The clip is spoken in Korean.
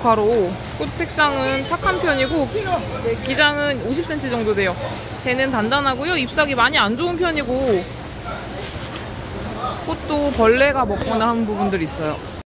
조카로 꽃 색상은 탁한 편이고 기장은 50cm 정도 돼요. 배는 단단하고요. 잎사귀 많이 안 좋은 편이고 꽃도 벌레가 먹거나 한 부분들이 있어요.